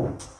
Request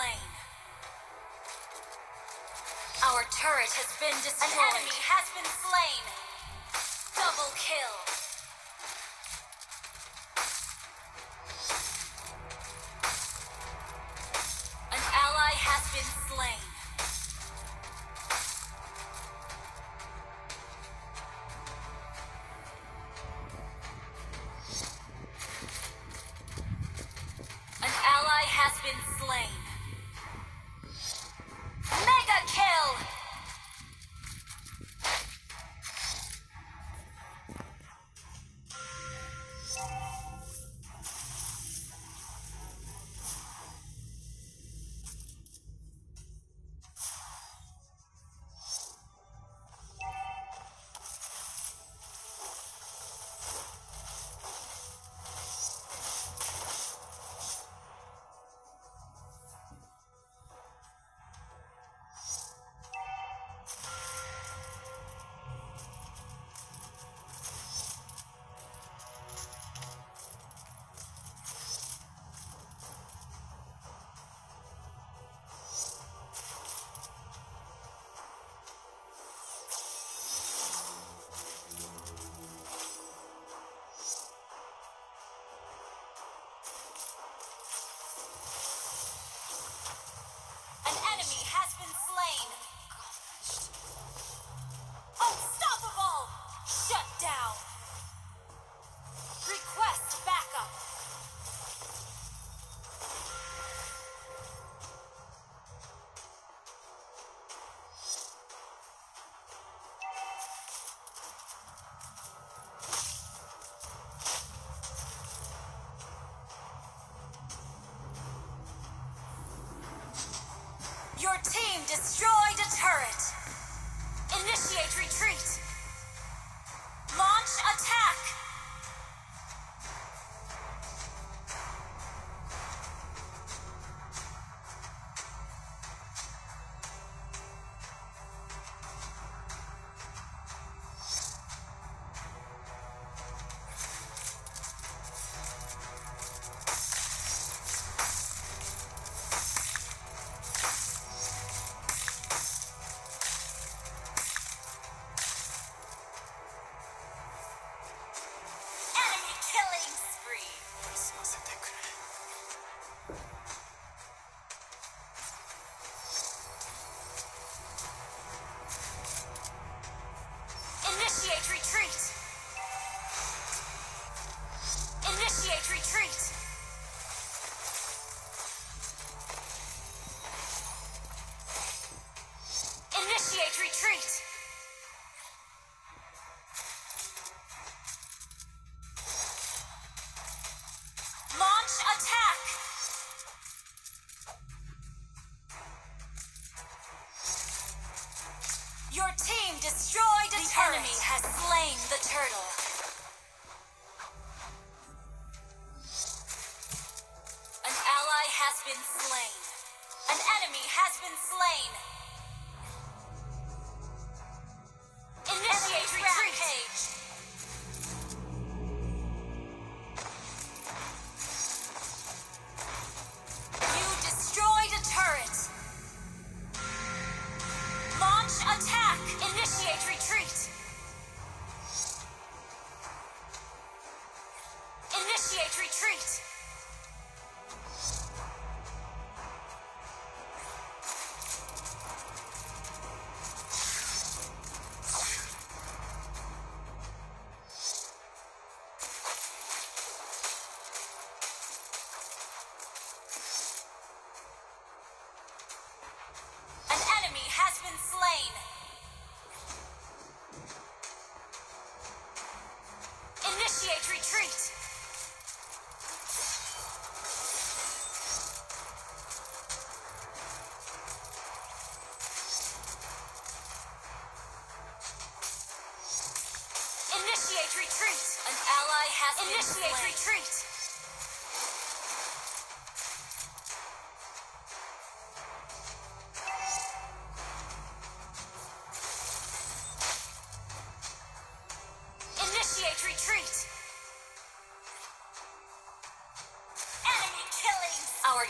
Slain. Our turret has been destroyed. An enemy has been slain. Double kill.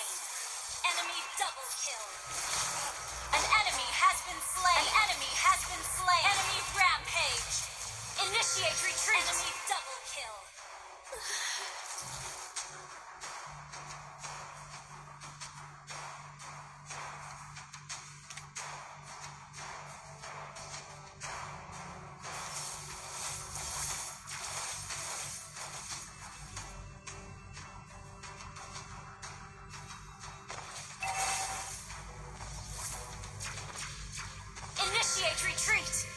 Slain. Enemy double kill. An enemy has been slain. An enemy has been slain. Enemy rampage. Initiate retreat. Enemy double kill. Retreat!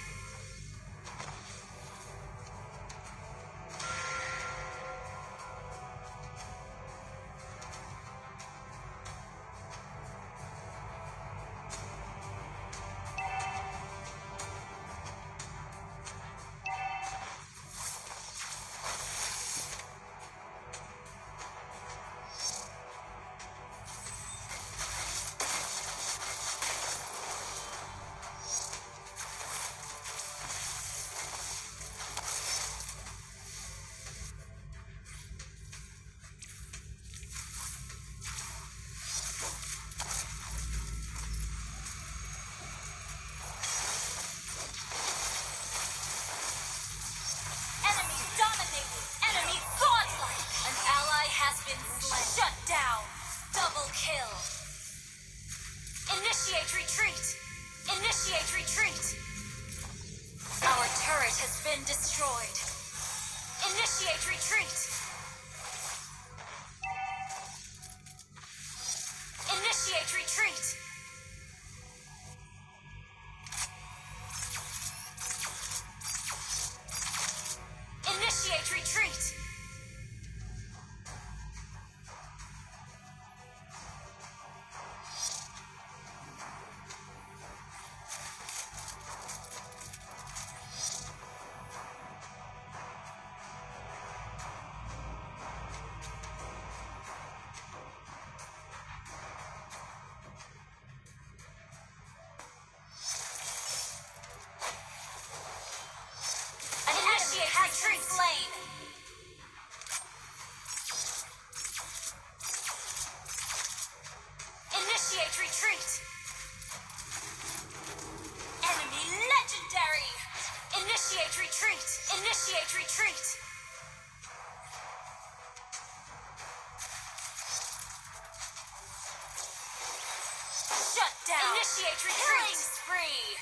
Initiate retreat. Spree.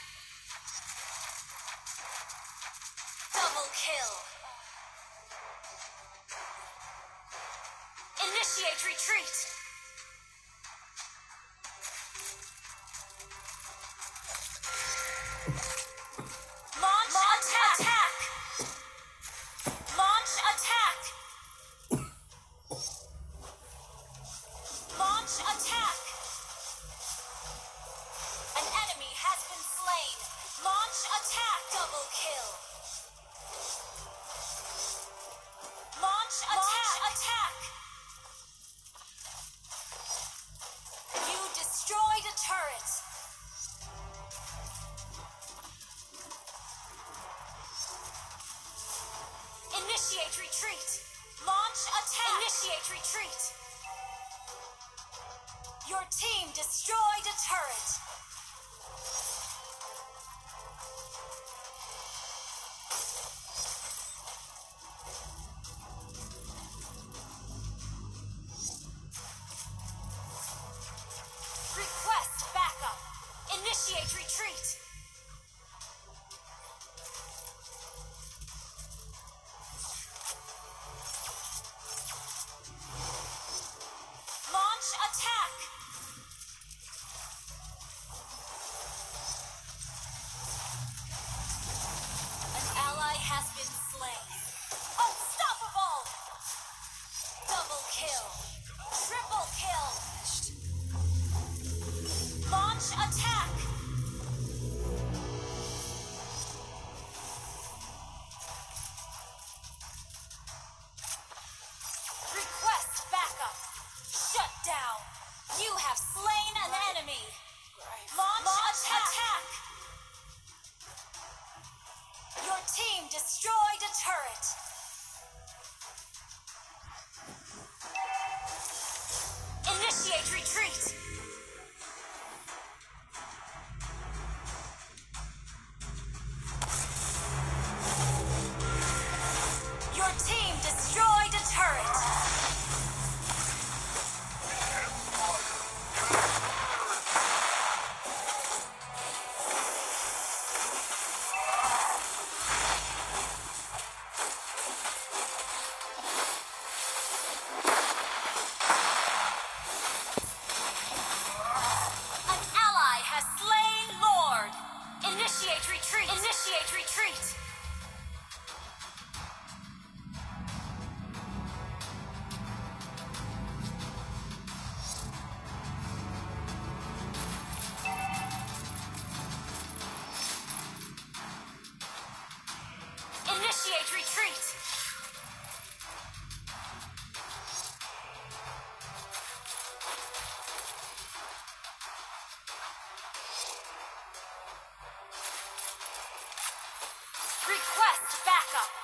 Double kill. Initiate retreat. Backup!